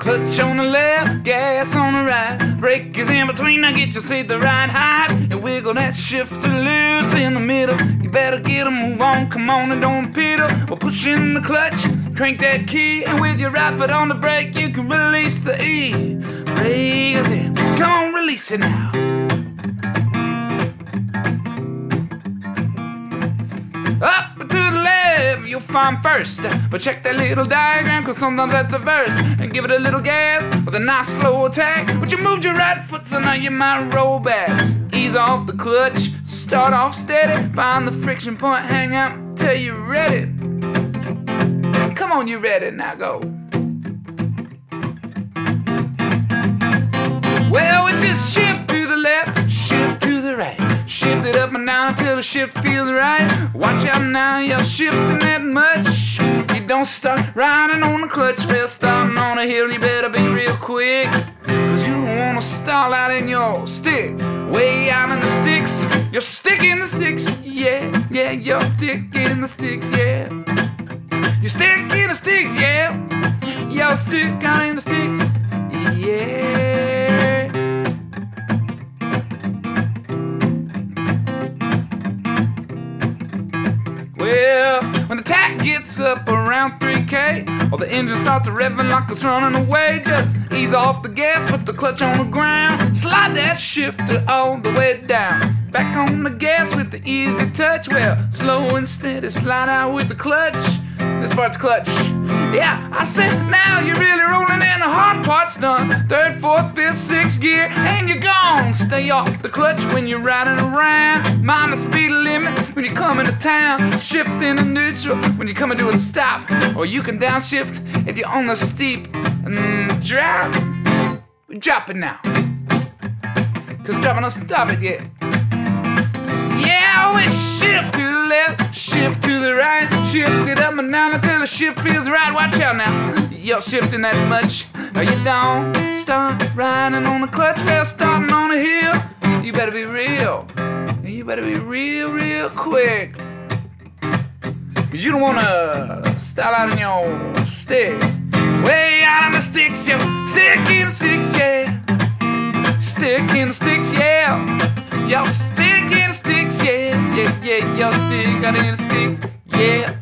Clutch on the left, gas on the right. Brake is in between, now get your seat the right height. And wiggle that shifter loose in the middle. You better get a move on, come on and don't piddle. We're pushing the clutch, crank that key. And with your right foot on the brake, you can release the E. Is in, come on, release it now. Find first. But check that little diagram, cause sometimes that's a verse. And give it a little gas with a nice slow attack. But you moved your right foot, so now you might roll back. Ease off the clutch, start off steady. Find the friction point, hang out till you're ready. Come on, you're ready, now go. Well, we just shift the shift feels right. Watch out now, you're shifting that much. You don't start riding on the clutch. Well, starting on a hill, you better be real quick. Cause you don't wanna stall out in your stick. Way out in the sticks. You're sticking the sticks, yeah, yeah, you're sticking the sticks, yeah. You're sticking the sticks, yeah. You're sticking in the sticks, Well, when the tach gets up around 3K, or the engine starts revving like it's running away, just ease off the gas, put the clutch on the ground, slide that shifter all the way down. Back on the gas with the easy touch, well, slow and steady, slide out with the clutch. This part's clutch. Yeah, I said now you're really rolling part's done. Third, fourth, fifth, sixth gear, and you're gone. Stay off the clutch when you're riding around. Mind the speed limit when you're coming to town. Shift into neutral when you're coming to a stop. Or you can downshift if you're on the steep. And drop. Drop it now. Cause dropping don't stop it yet. Yeah, always shift to the left, shift to the right, shift it up and down until the shift feels right. Watch out now, you're shifting that much. Are you down? Start riding on the clutch, well, starting on a hill. You better be real. You better be real, real quick. Cause you don't wanna style out in your stick. Way out on the sticks, yo. Stick in the sticks, yeah. Stick in the sticks, yeah. Y'all stick in the sticks, yeah, yeah, yeah. Y'all stick out in the sticks, yeah.